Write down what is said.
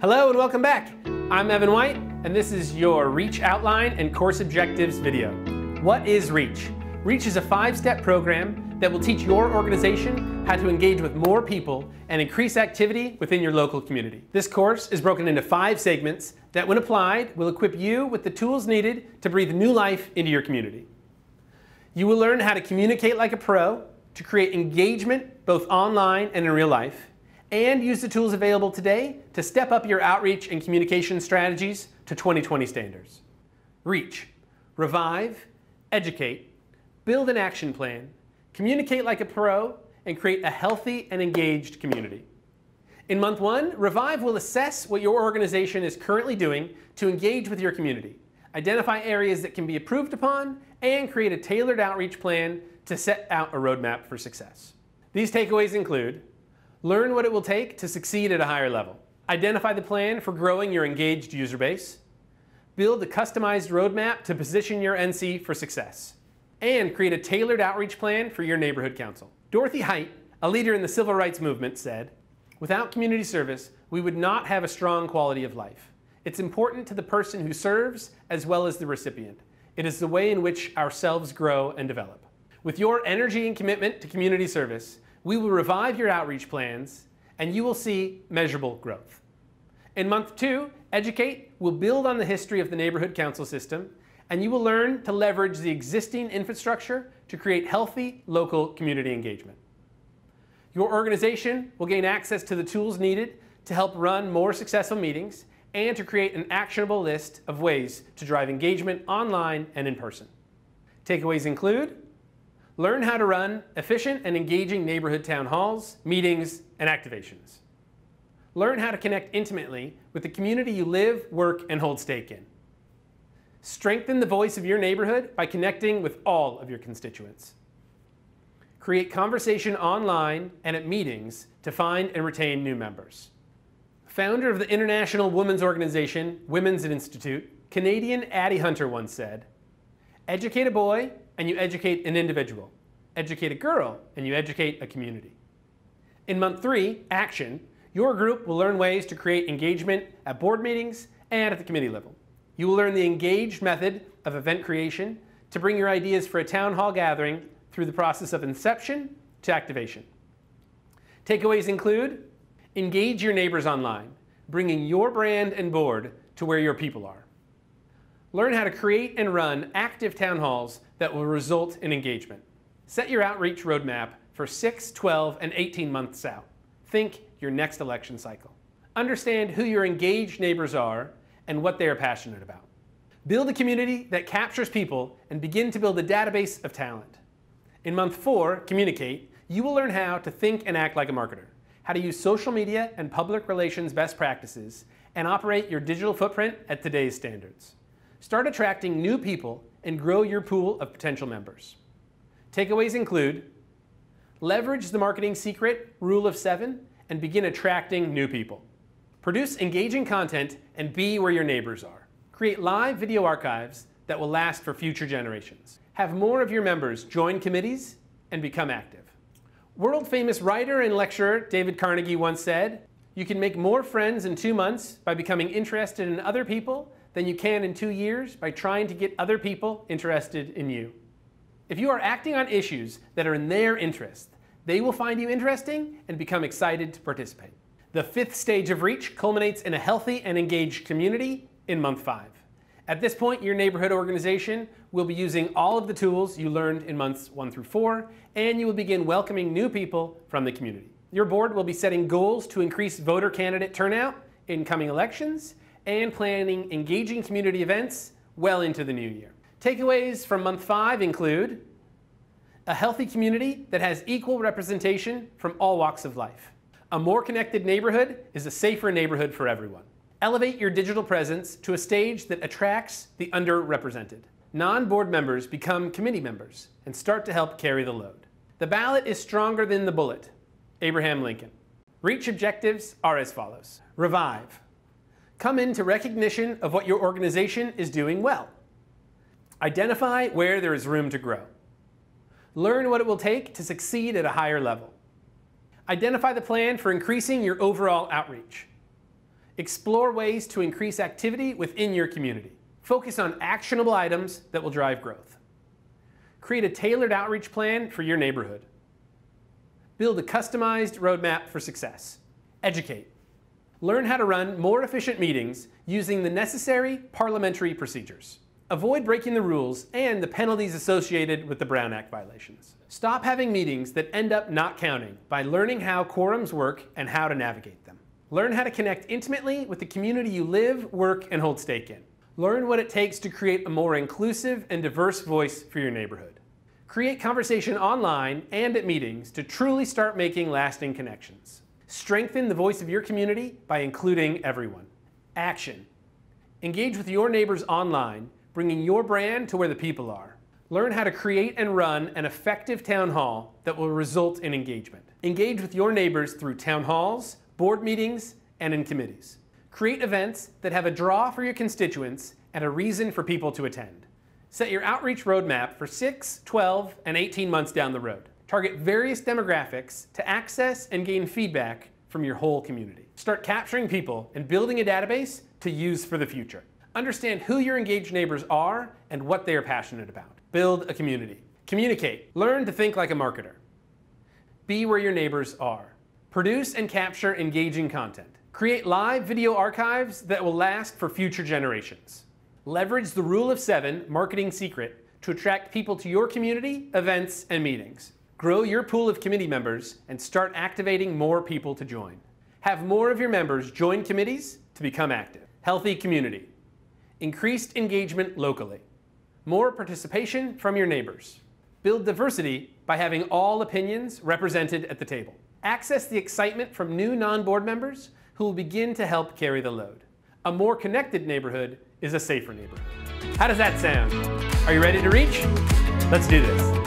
Hello and welcome back. I'm Evan White, and this is your REACH outline and course objectives video. What is REACH? REACH is a five-step program that will teach your organization how to engage with more people and increase activity within your local community. This course is broken into five segments that, when applied, will equip you with the tools needed to breathe new life into your community. You will learn how to communicate like a pro, to create engagement both online and in real life, and use the tools available today to step up your outreach and communication strategies to 2020 standards. Reach, revive, educate, build an action plan, communicate like a pro, and create a healthy and engaged community. In month one, Revive will assess what your organization is currently doing to engage with your community, identify areas that can be improved upon, and create a tailored outreach plan to set out a roadmap for success. These takeaways include Learn what it will take to succeed at a higher level. Identify the plan for growing your engaged user base. Build a customized roadmap to position your NC for success. And create a tailored outreach plan for your neighborhood council. Dorothy Height, a leader in the civil rights movement, said, Without community service, we would not have a strong quality of life. It's important to the person who serves as well as the recipient. It is the way in which ourselves grow and develop. With your energy and commitment to community service, we will revive your outreach plans and you will see measurable growth. In month two, Educate will build on the history of the neighborhood council system and you will learn to leverage the existing infrastructure to create healthy local community engagement. Your organization will gain access to the tools needed to help run more successful meetings and to create an actionable list of ways to drive engagement online and in person. Takeaways include Learn how to run efficient and engaging neighborhood town halls, meetings, and activations. Learn how to connect intimately with the community you live, work, and hold stake in. Strengthen the voice of your neighborhood by connecting with all of your constituents. Create conversation online and at meetings to find and retain new members. Founder of the international women's organization, Women's Institute, Canadian Addie Hunter once said, Educate a boy and you educate an individual. Educate a girl, and you educate a community. In month three, action, your group will learn ways to create engagement at board meetings and at the committee level. You will learn the engaged method of event creation to bring your ideas for a town hall gathering through the process of inception to activation. Takeaways include engage your neighbors online, bringing your brand and board to where your people are. Learn how to create and run active town halls that will result in engagement. Set your outreach roadmap for 6, 12, and 18 months out. Think your next election cycle. Understand who your engaged neighbors are and what they are passionate about. Build a community that captures people and begin to build a database of talent. In month four, Communicate, you will learn how to think and act like a marketer, how to use social media and public relations best practices, and operate your digital footprint at today's standards. Start attracting new people and grow your pool of potential members. Takeaways include leverage the marketing secret rule of seven and begin attracting new people. Produce engaging content and be where your neighbors are. Create live video archives that will last for future generations. Have more of your members join committees and become active. World famous writer and lecturer David Carnegie once said, You can make more friends in two months by becoming interested in other people than you can in two years by trying to get other people interested in you. If you are acting on issues that are in their interest, they will find you interesting and become excited to participate. The fifth stage of reach culminates in a healthy and engaged community in month five. At this point, your neighborhood organization will be using all of the tools you learned in months one through four, and you will begin welcoming new people from the community. Your board will be setting goals to increase voter candidate turnout in coming elections and planning engaging community events well into the new year. Takeaways from month five include a healthy community that has equal representation from all walks of life. A more connected neighborhood is a safer neighborhood for everyone. Elevate your digital presence to a stage that attracts the underrepresented. Non-board members become committee members and start to help carry the load. The ballot is stronger than the bullet. Abraham Lincoln. Reach objectives are as follows. Revive come into recognition of what your organization is doing well. Identify where there is room to grow. Learn what it will take to succeed at a higher level. Identify the plan for increasing your overall outreach. Explore ways to increase activity within your community. Focus on actionable items that will drive growth. Create a tailored outreach plan for your neighborhood. Build a customized roadmap for success. Educate. Learn how to run more efficient meetings using the necessary parliamentary procedures. Avoid breaking the rules and the penalties associated with the Brown Act violations. Stop having meetings that end up not counting by learning how quorums work and how to navigate them. Learn how to connect intimately with the community you live, work, and hold stake in. Learn what it takes to create a more inclusive and diverse voice for your neighborhood. Create conversation online and at meetings to truly start making lasting connections. Strengthen the voice of your community by including everyone. Action. Engage with your neighbors online bringing your brand to where the people are. Learn how to create and run an effective town hall that will result in engagement. Engage with your neighbors through town halls, board meetings, and in committees. Create events that have a draw for your constituents and a reason for people to attend. Set your outreach roadmap for 6, 12, and 18 months down the road. Target various demographics to access and gain feedback from your whole community. Start capturing people and building a database to use for the future. Understand who your engaged neighbors are and what they are passionate about. Build a community. Communicate. Learn to think like a marketer. Be where your neighbors are. Produce and capture engaging content. Create live video archives that will last for future generations. Leverage the rule of seven marketing secret to attract people to your community, events, and meetings. Grow your pool of committee members and start activating more people to join. Have more of your members join committees to become active. Healthy community increased engagement locally, more participation from your neighbors. Build diversity by having all opinions represented at the table. Access the excitement from new non-board members who will begin to help carry the load. A more connected neighborhood is a safer neighborhood. How does that sound? Are you ready to reach? Let's do this.